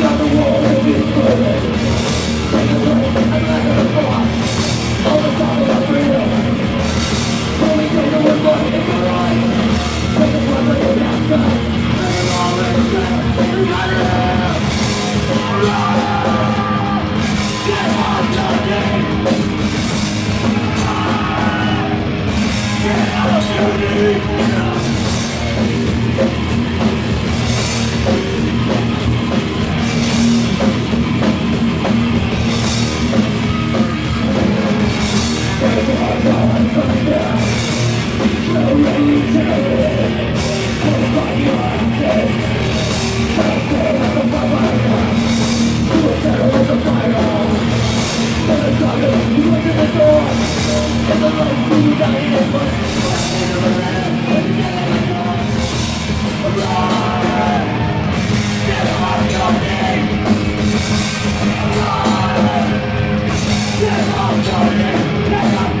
Not the wall Thank you.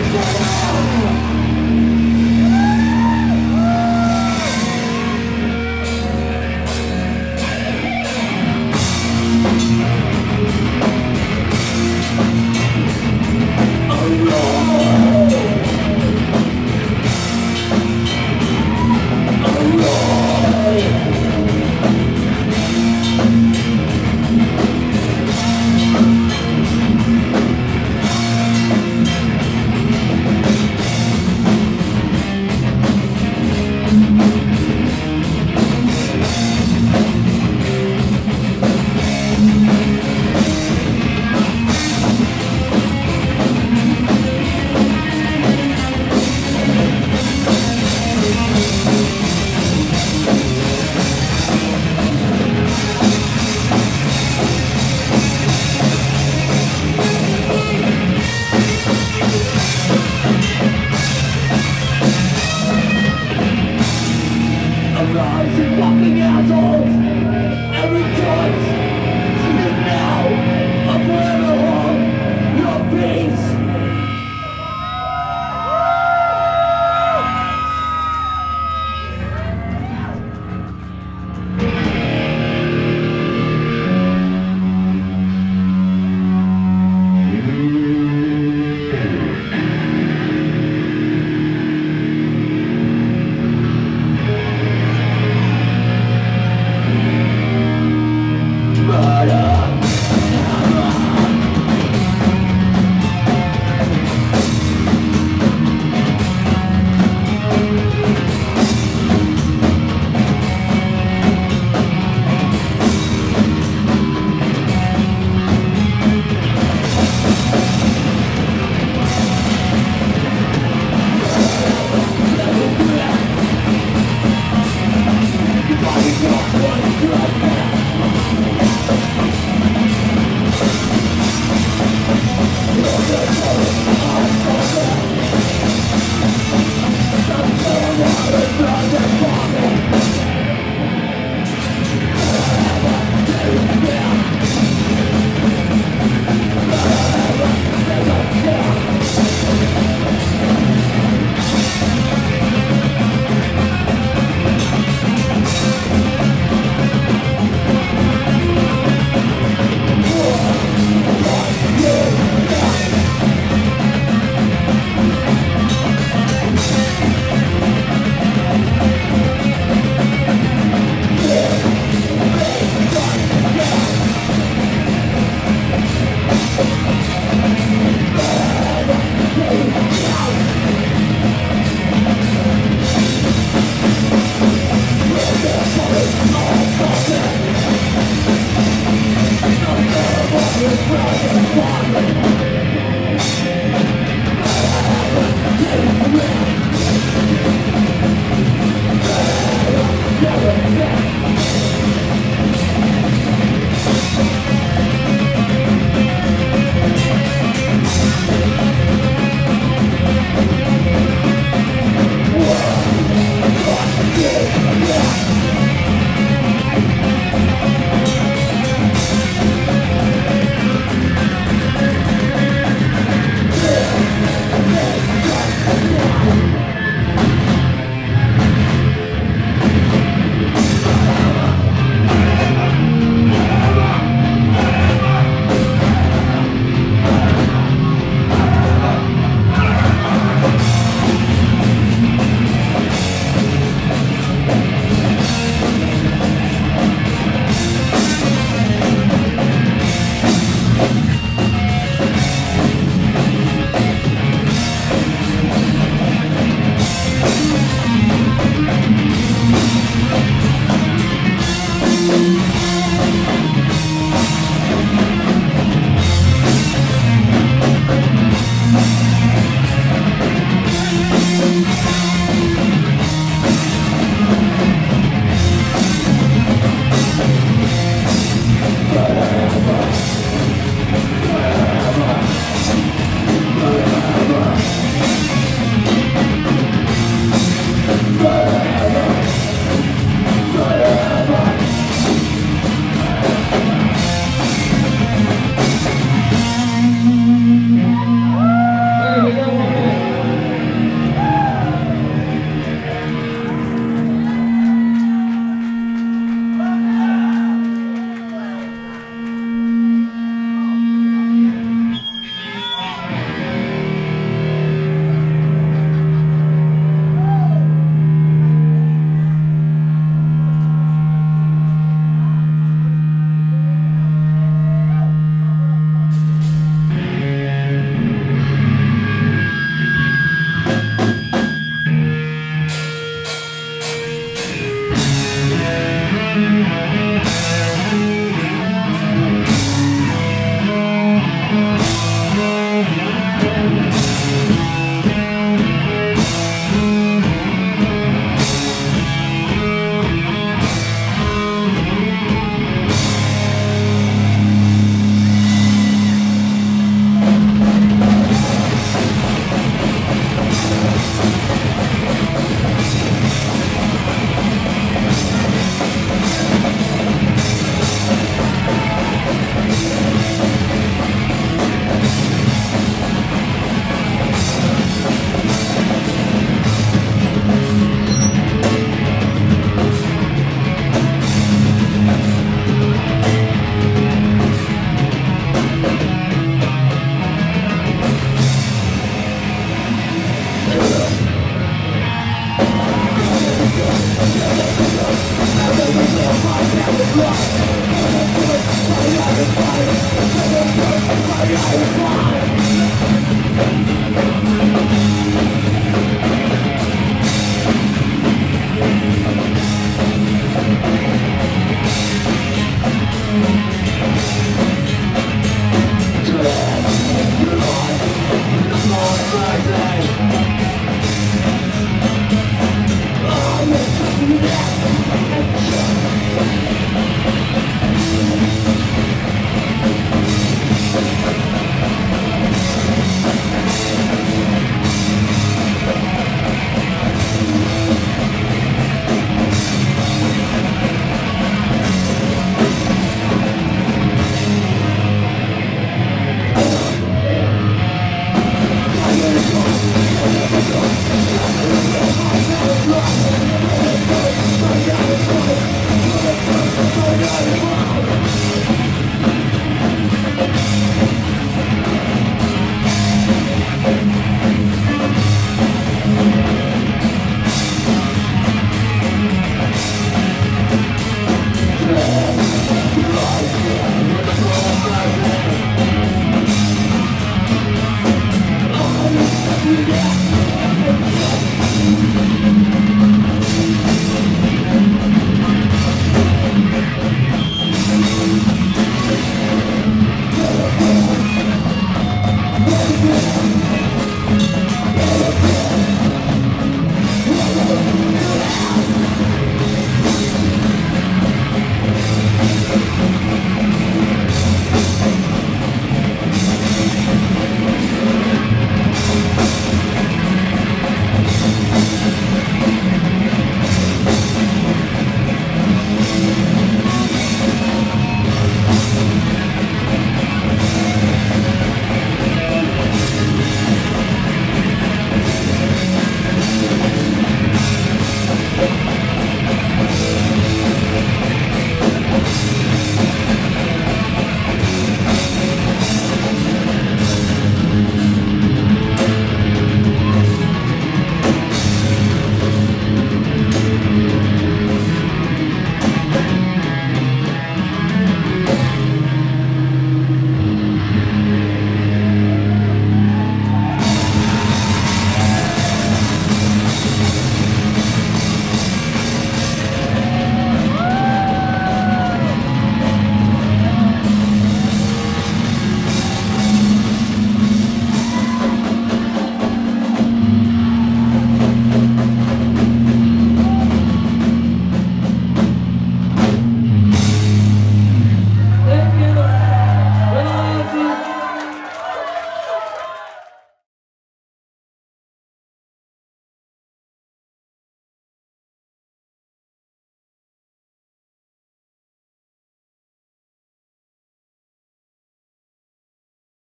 Bye.